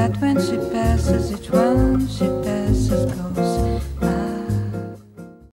that when she passes, each one she passes.